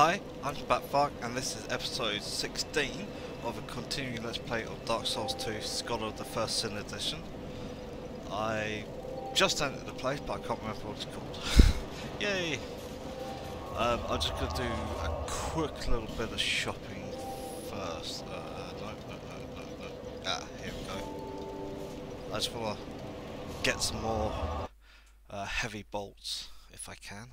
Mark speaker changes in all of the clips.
Speaker 1: Hi, I'm Spatvark, and this is episode 16 of a continuing Let's Play of Dark Souls 2 Scholar of the First Sin Edition. I just entered the place, but I can't remember what it's called. Yay! Um, I'm just going to do a quick little bit of shopping first. Uh, no, no, no, no, no. Ah, here we go. I just want to get some more uh, heavy bolts, if I can.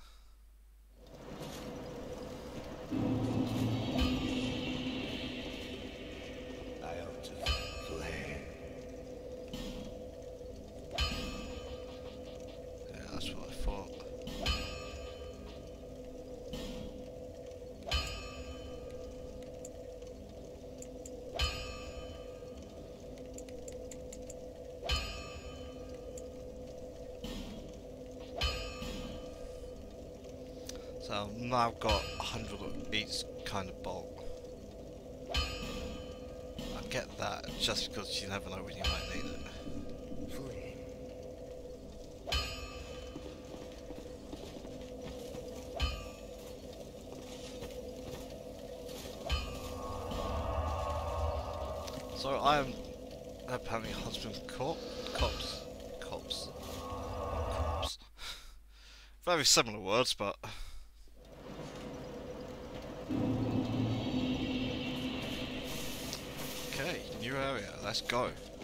Speaker 1: Now got hundred of each kind of bolt. I get that just because you never know when you might need it. So I am apparently Huntsman's Copse, cops, cops, cops. Very similar words, but Let's go.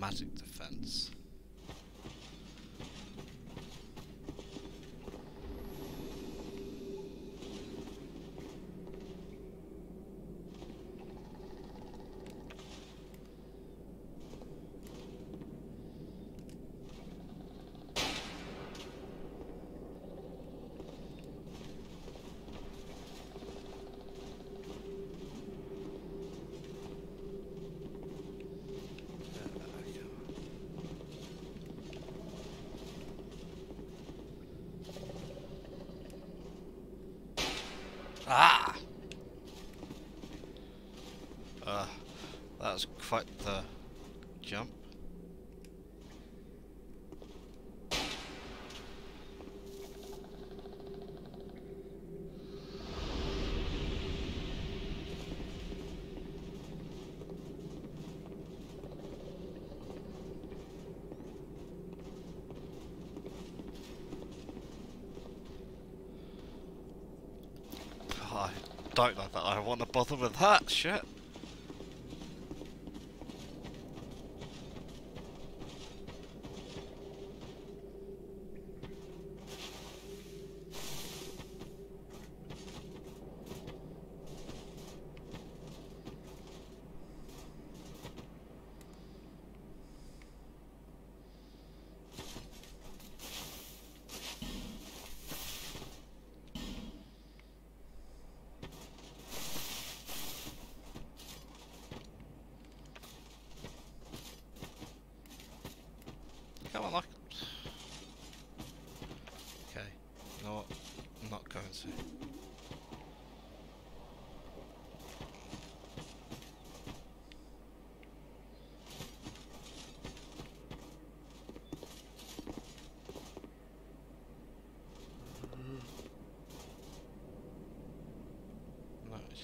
Speaker 1: Magic defense. Ah! Uh, quite the jump. I don't know that I don't want to bother with that shit.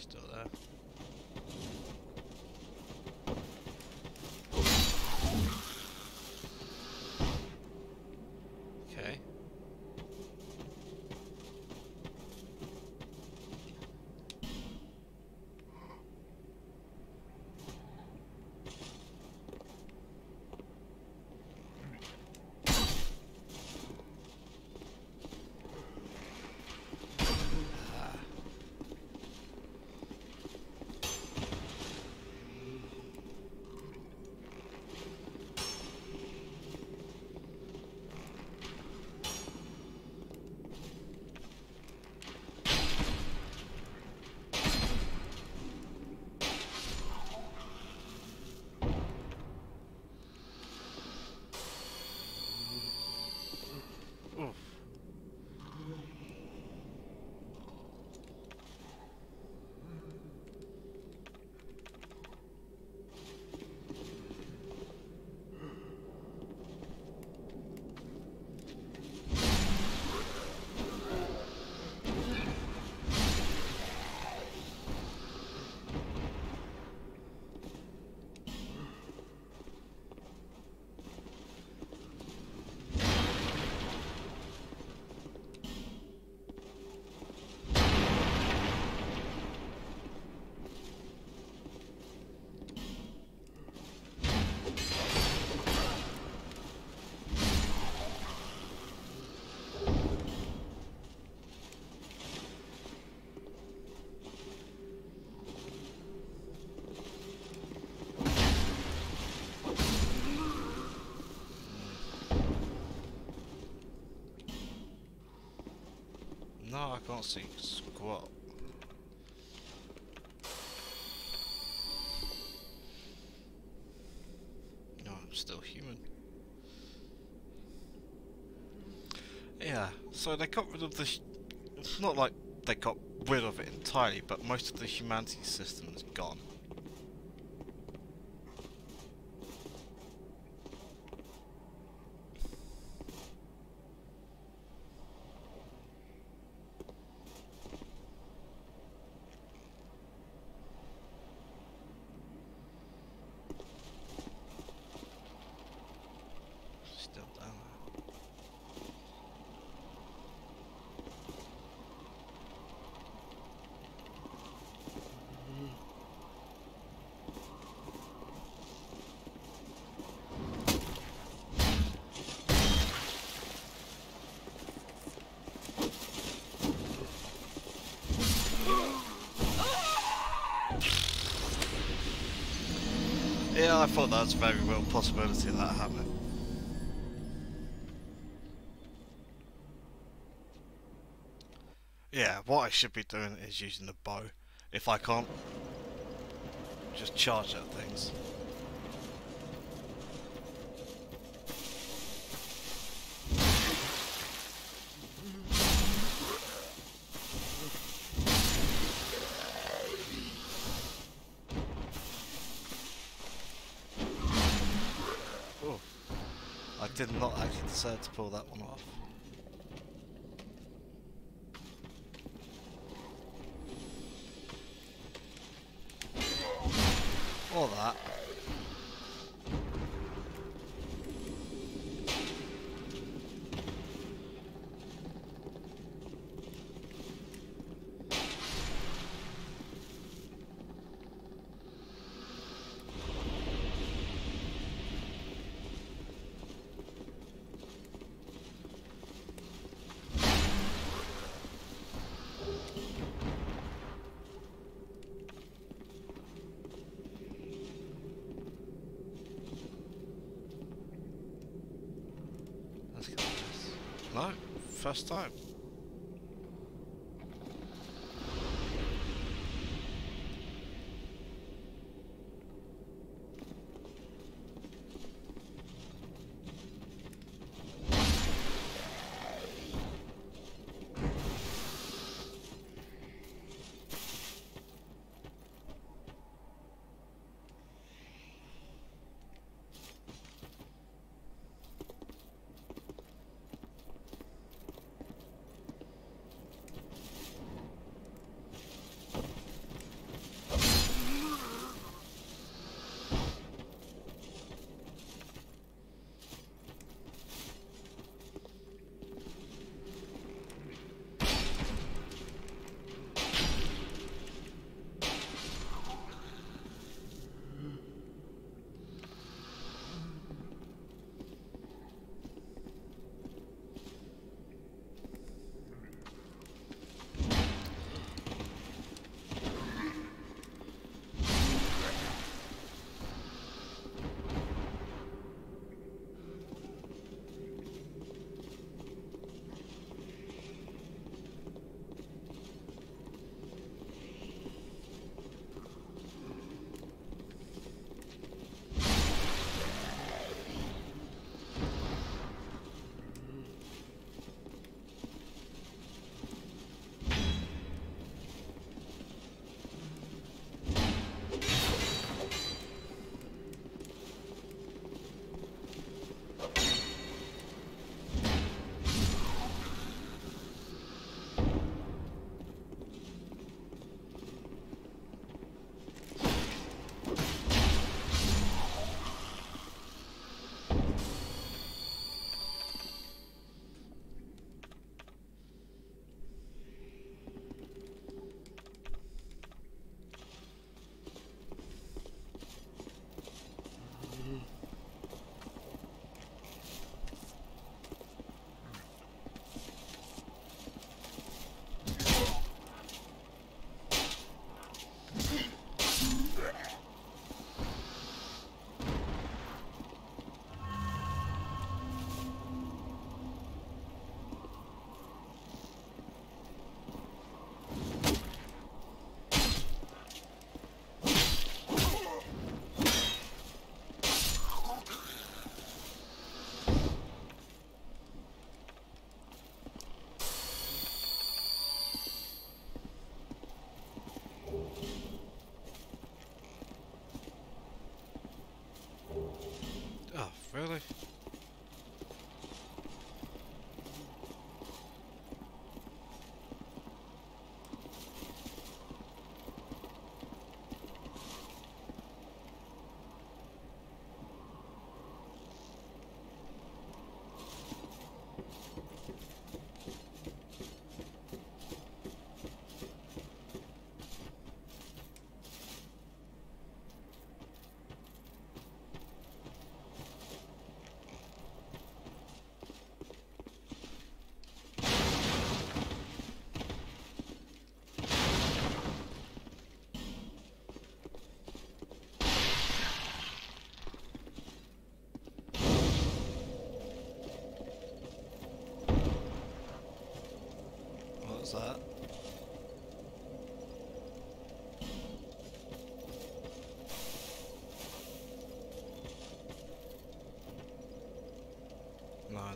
Speaker 1: Still there. Okay. Oof. No, I can't see squat. No, I'm still human. Yeah, so they got rid of the. It's not like they got rid of it entirely, but most of the humanity system is gone. Still down there. Yeah, I thought that was a very real possibility that happened. Yeah, what I should be doing is using the bow. If I can't, just charge at things. Oh, I did not actually decide to pull that one off. All that. Let's get this. No, first time.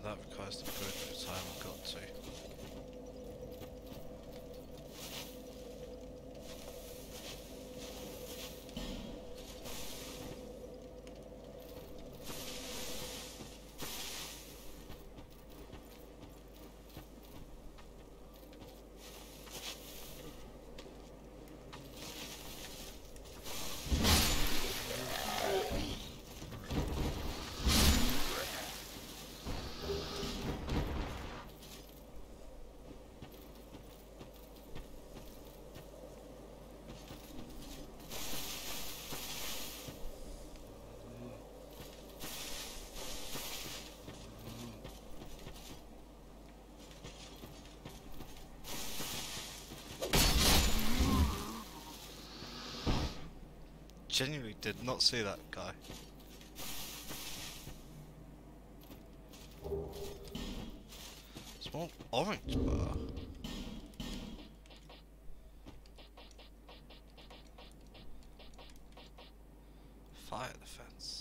Speaker 1: That requires the bridge, time I haven't got to. Genuinely did not see that guy. Small orange bar. Fire defense.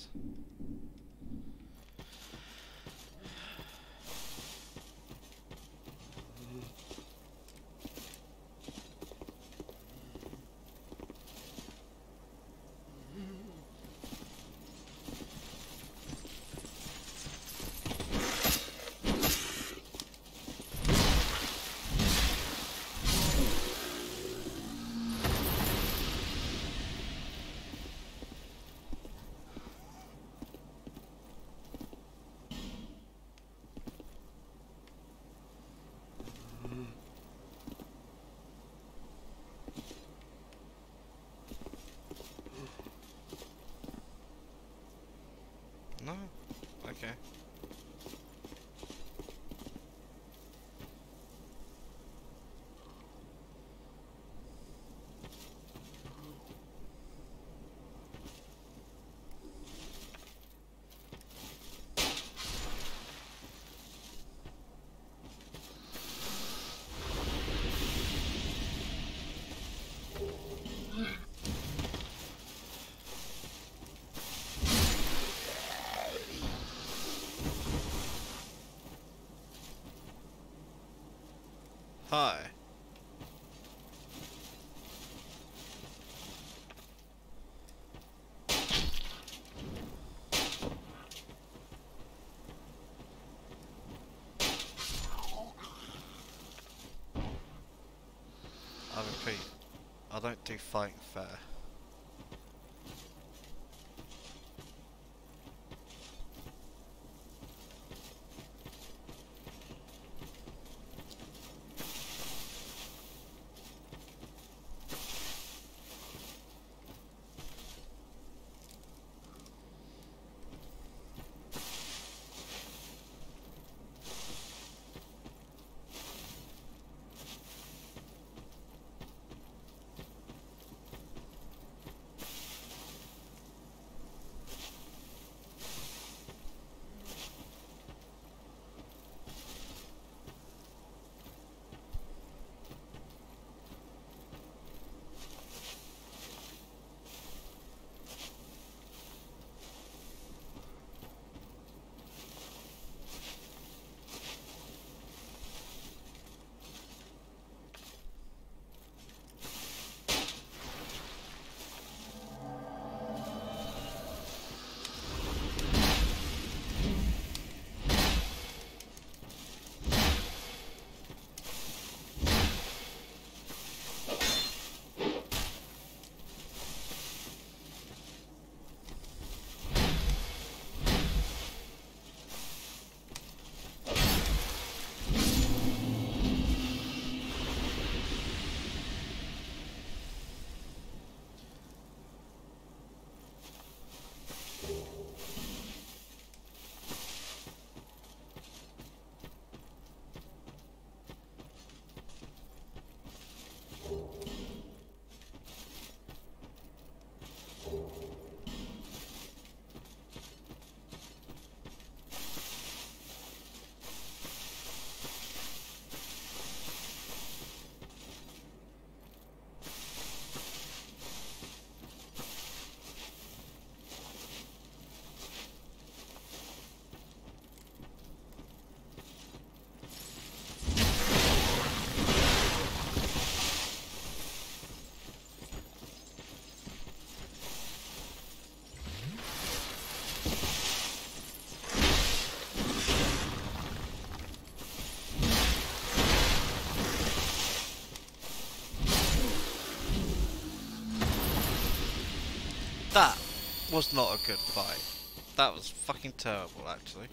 Speaker 1: No? Okay. Hi. I I don't do fighting fair. Was not a good fight. That was fucking terrible, actually.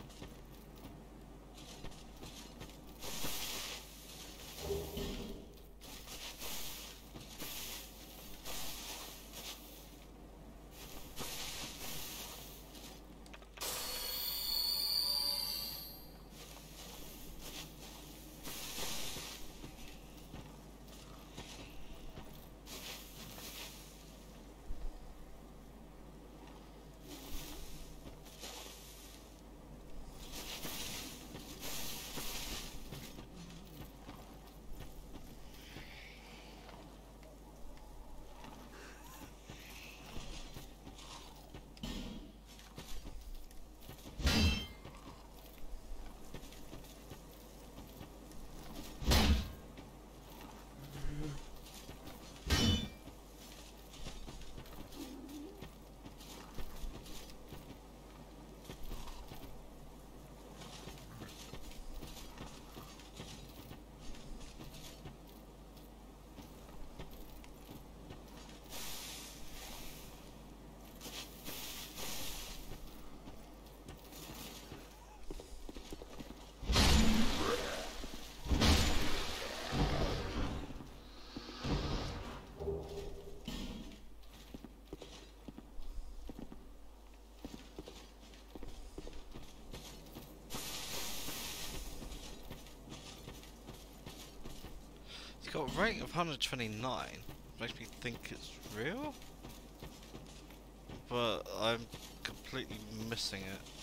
Speaker 1: Got a rating of 129. Makes me think it's real? But I'm completely missing it.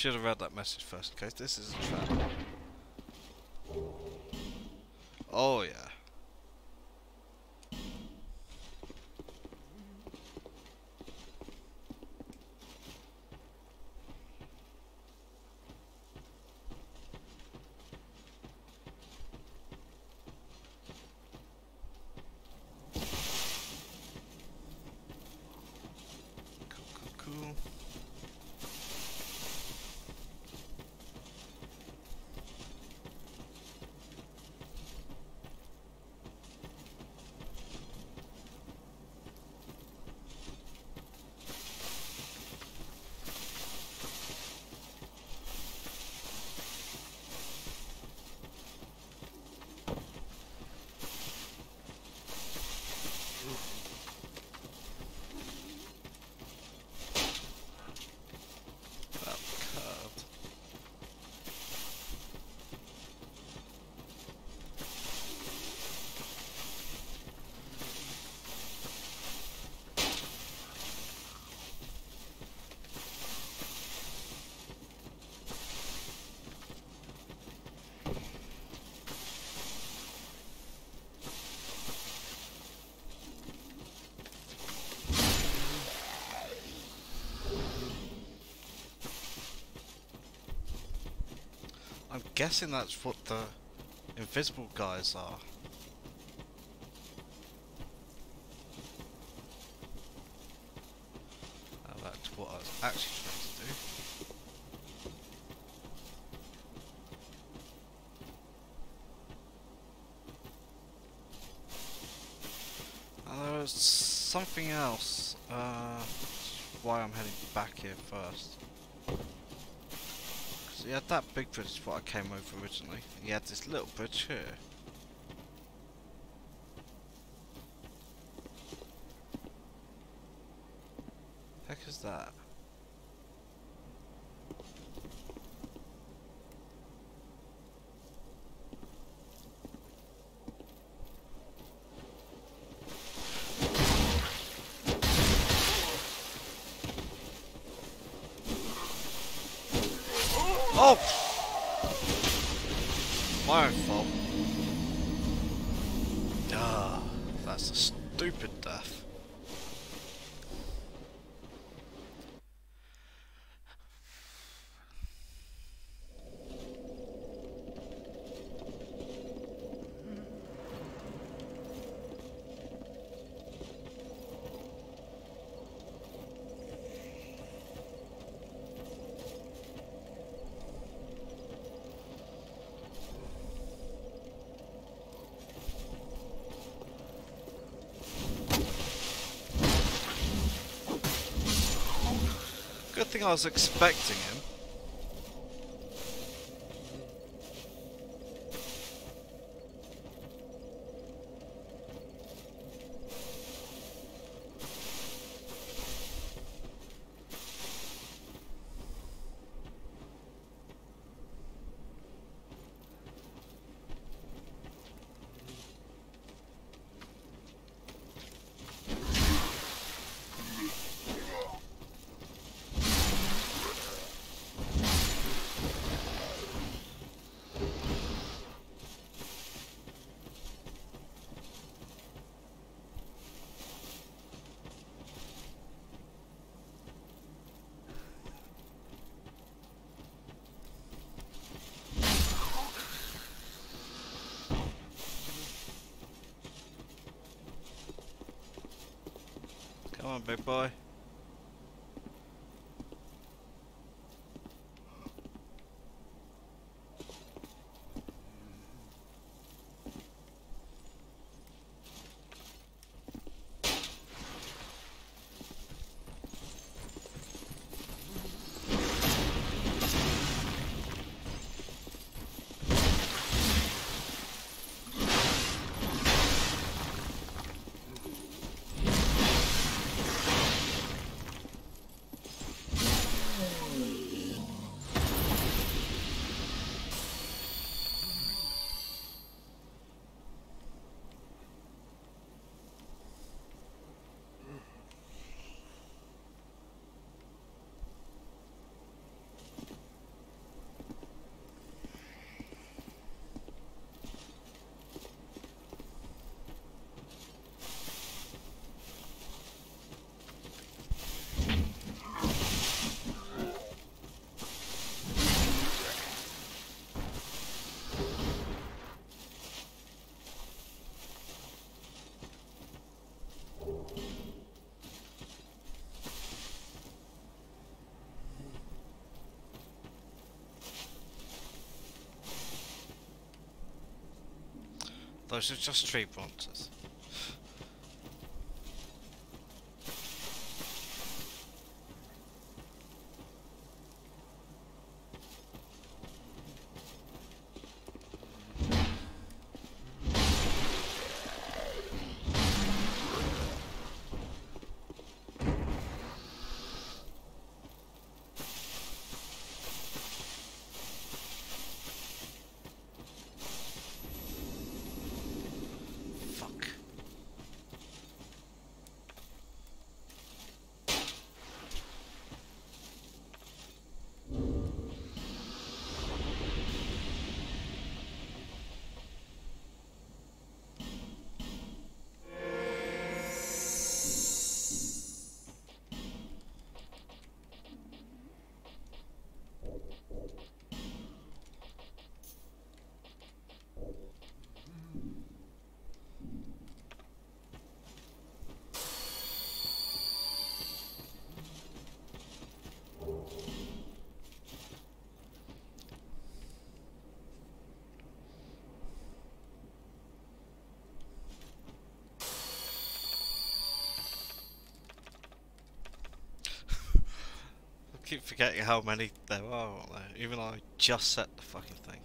Speaker 1: Should have read that message first, in case this is a trap. Oh yeah. Guessing that's what the invisible guys are. Now that's what I was actually trying to do. And there was something else. Uh, why I'm heading back here first. Because he had that big bridge is what I came over originally. He had this little bridge here. Heck is that? Oh! My own fault. Ah, that's a stupid death. I was expecting him. Those are just tree branches. Keep forgetting how many there are, aren't there? Even though I just set the fucking thing.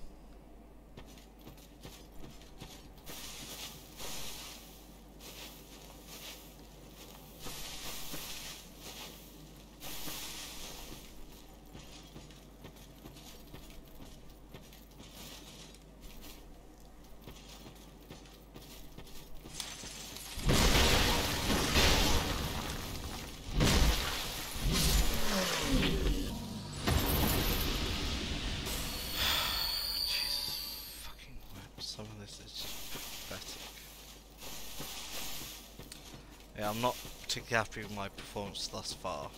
Speaker 1: Jesus fucking whip. Some of this is just pathetic. Yeah, I'm not particularly happy with my performance thus far.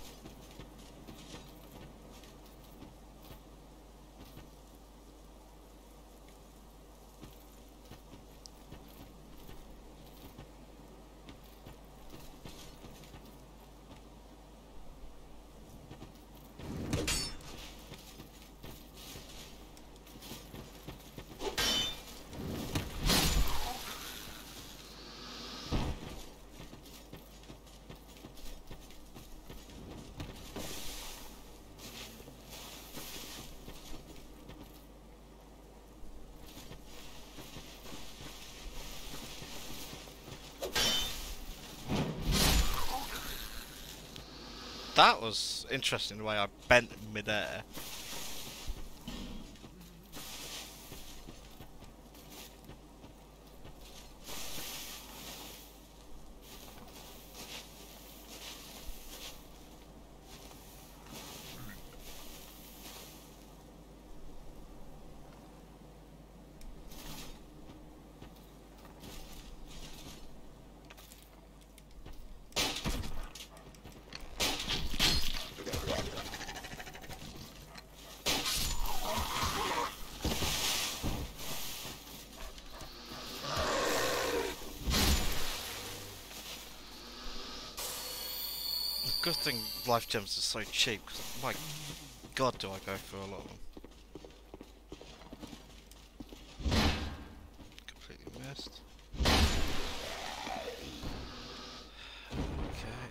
Speaker 1: That was interesting the way I bent midair. The good thing life gems are so cheap, my god do I go through a lot of them. Completely missed. Okay.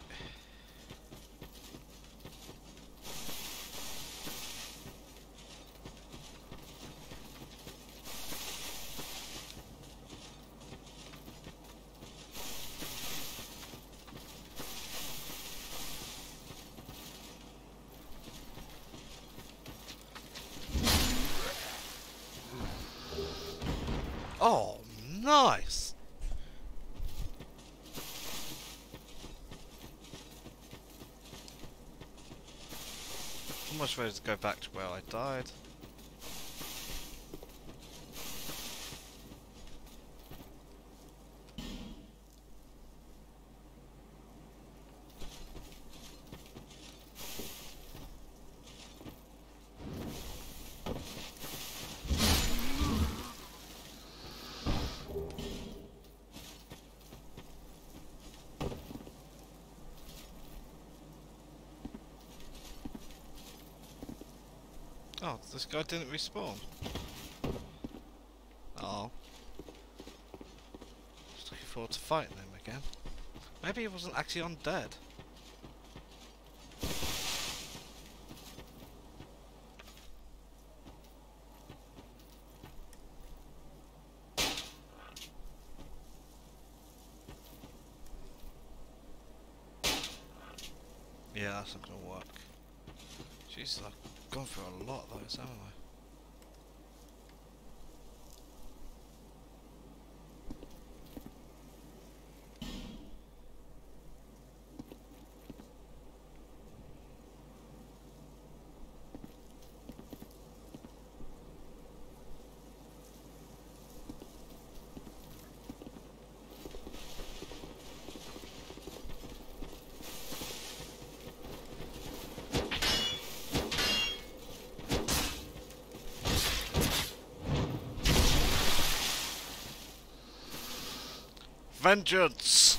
Speaker 1: Oh, nice! Almost ready to go back to where I died. Oh, this guy didn't respawn. Oh. Just looking forward to fighting him again. Maybe he wasn't actually undead. Yeah, that's not gonna work. Jesus, gone through a lot of those, haven't I? Vengeance!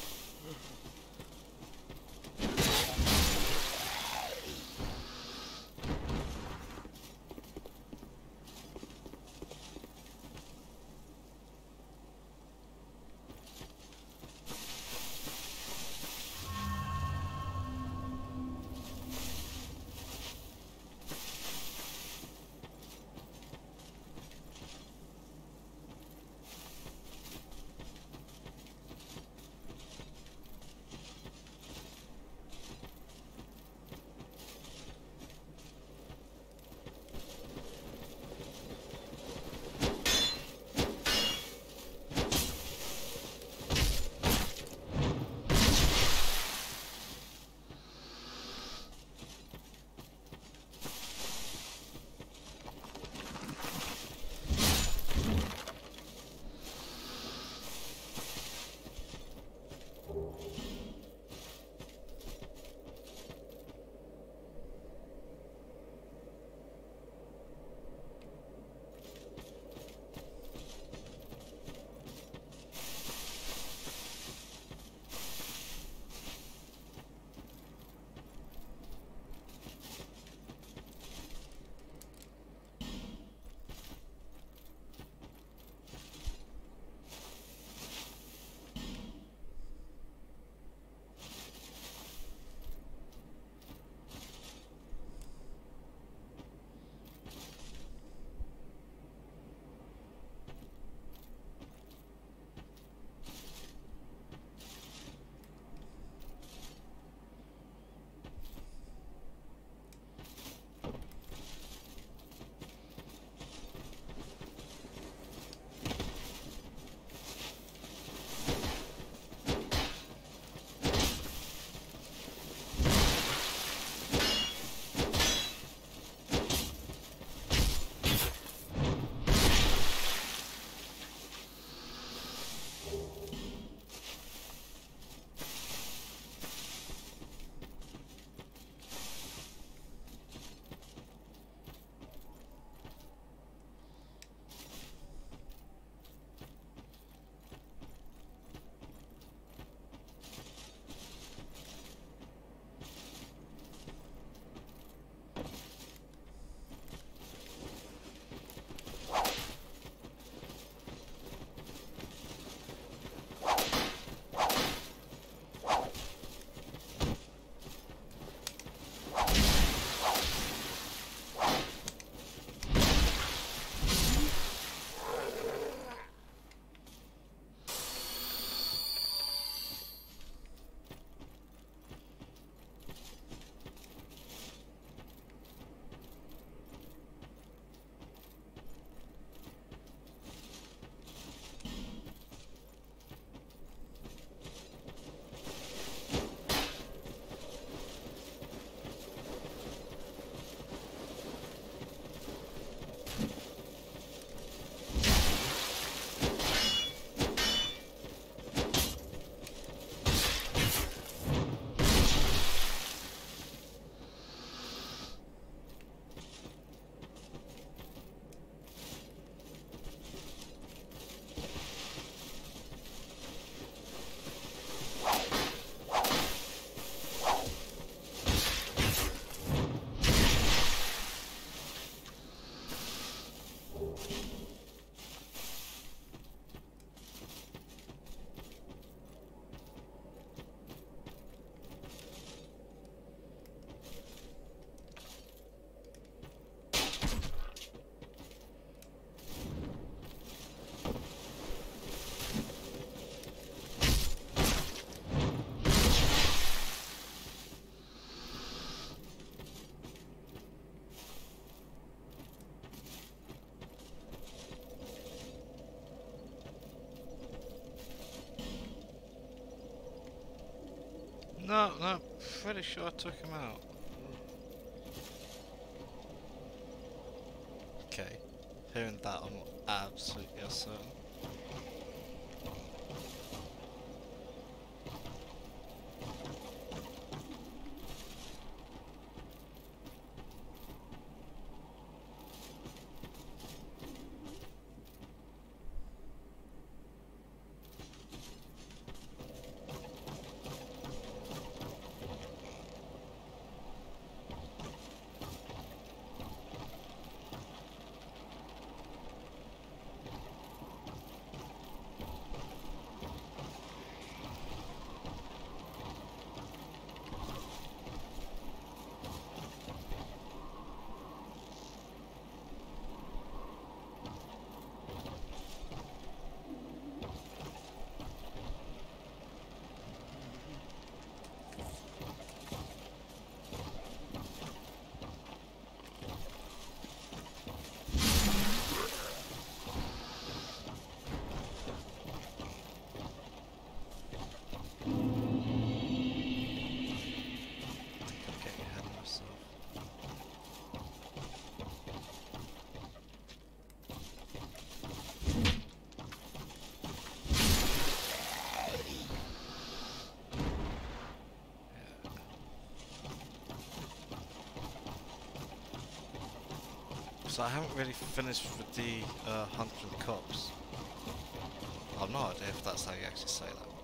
Speaker 1: No, no, pretty sure I took him out. Okay, hearing that I'm absolutely certain. I'm getting ahead of myself. So I haven't really finished with the uh, hunt for the cops. I've no idea if that's how you actually say that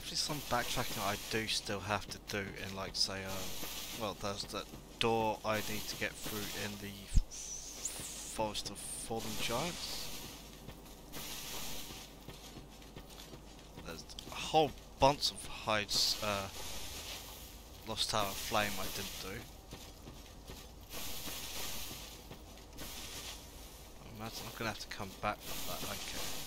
Speaker 1: definitely some backtracking I do still have to do in like say um well there's that door I need to get through in the Forest of Fallen Giants. There's a whole bunch of Heide's uh Lost Tower Flame I didn't do. I imagine I'm gonna have to come back for that, okay.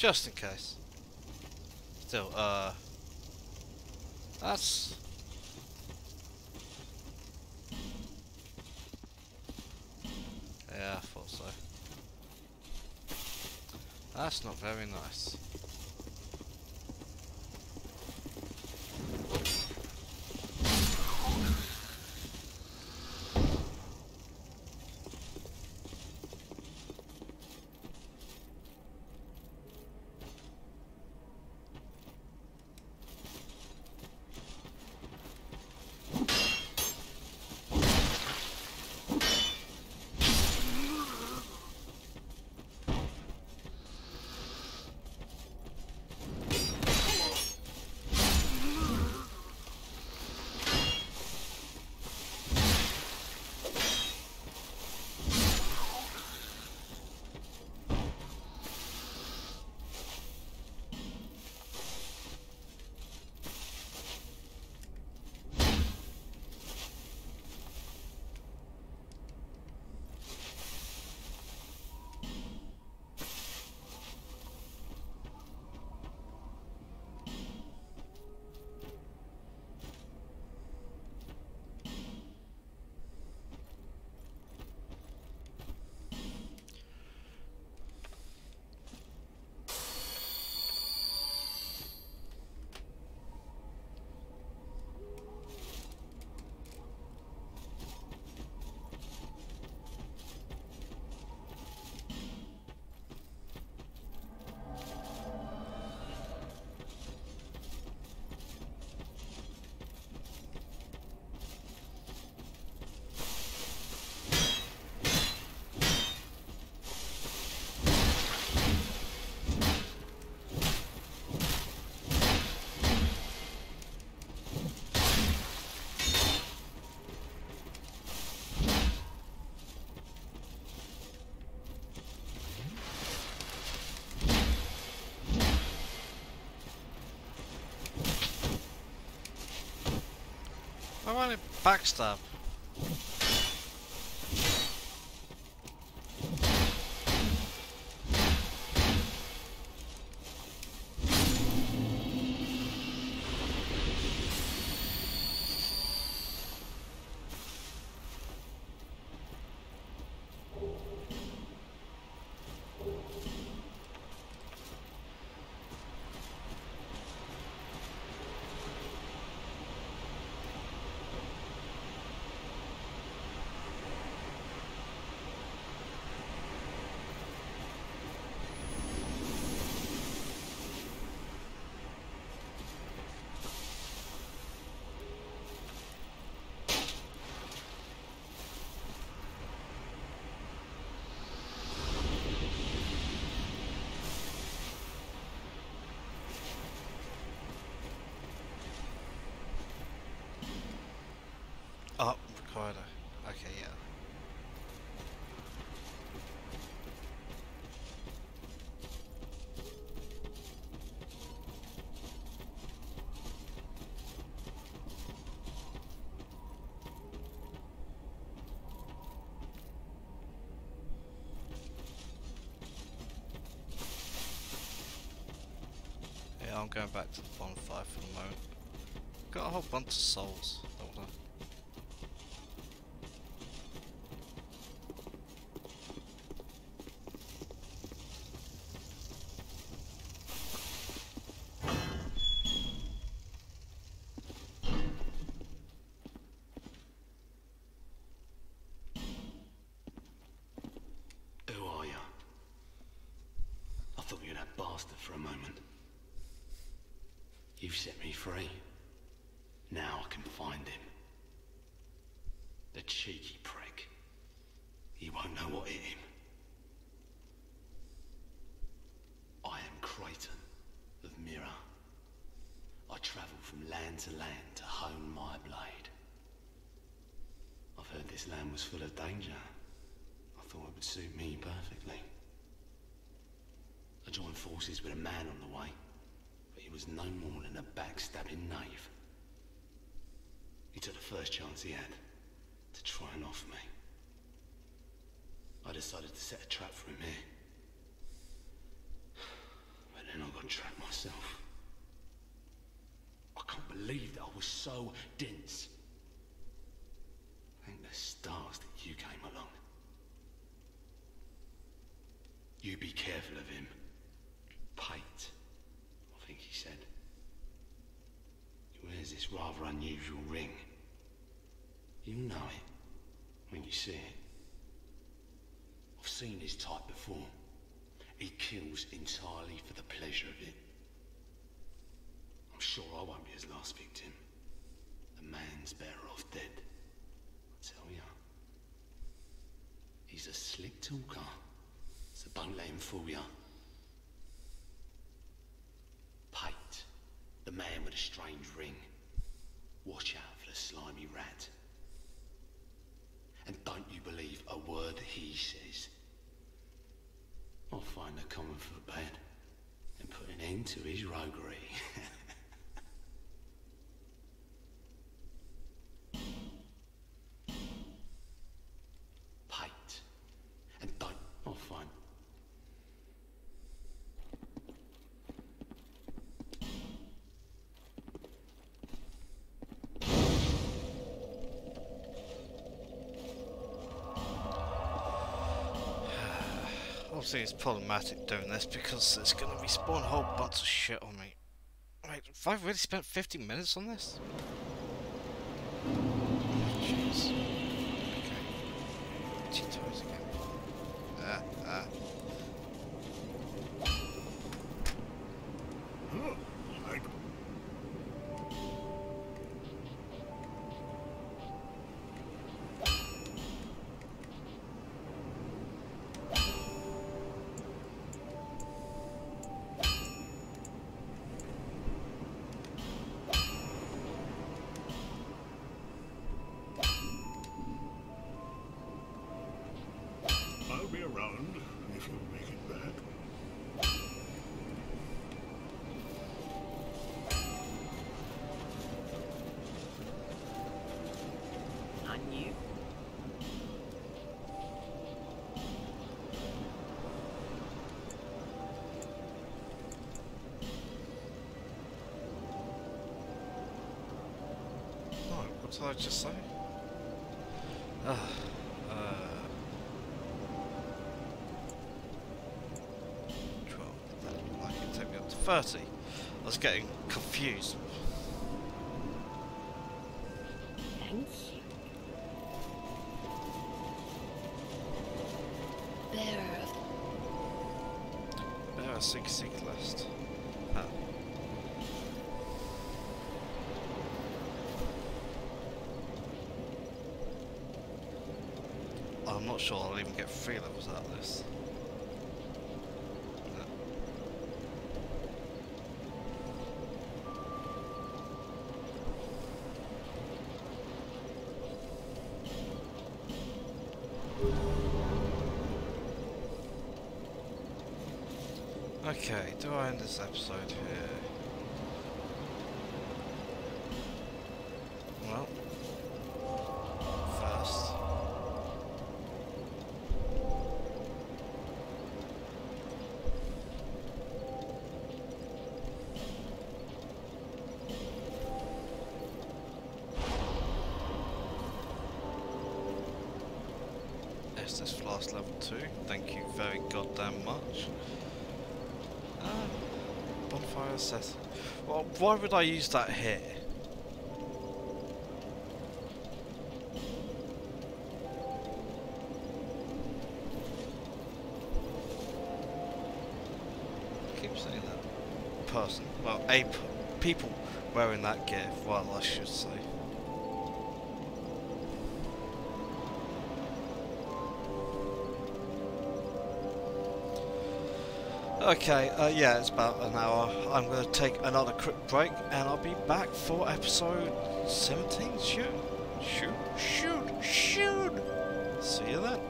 Speaker 1: Just in case. Still, uh... That's... Yeah, I thought so. That's not very nice. On to backstab. Oh, Ricardo. Okay, yeah. Yeah, I'm going back to the bonfire for the moment. Got a whole bunch of souls. Hold on.
Speaker 2: Who are you? I thought you were that bastard for a moment. You've set me free. Now I can find him. The cheeky prick. He won't know what hit him. I am Creighton of Mirrah. I travel from land to land to hone my blade. I've heard this land was full of danger. I thought it would suit me perfectly. I joined forces with a man on the way, but he was no more than a backstabbing knave. He took the first chance he had to try and off me. I decided to set a trap for him here. But then I got trapped myself. I can't believe that I was so dense. The stars that you came along. You be careful of him. Pate, I think he said. He wears this rather unusual ring. You'll know it when you see it. I've seen his type before. He kills entirely for the pleasure of it. I'm sure I won't be his last victim. The man's better off dead. Tell ya. Ah. He's a slick talker, so don't let him fool ya. Pate, the man with a strange ring. Watch out for the slimy rat. And don't you believe a word he says. I'll find the common footpad and put an end to his roguery. and don't. Oh, I'll.
Speaker 1: Obviously it's problematic doing this because it's going to be spawning a whole bunch of shit on me. Wait, have I really spent 50 minutes on this? I just say? Ah, uh, 12, that looked like take me up to 30. I was getting confused. I'm not sure I'll even get three levels out of this. Okay, do I end this episode here? Flask level 2, thank you very goddamn much. Ah, bonfire set. Well, why would I use that here? Keep saying that. Person. Well, a people wearing that gear. Well, I should say. Okay, uh, yeah, it's about an hour. I'm going to take another quick break and I'll be back for episode 17. Shoot, shoot, shoot, shoot. See you then.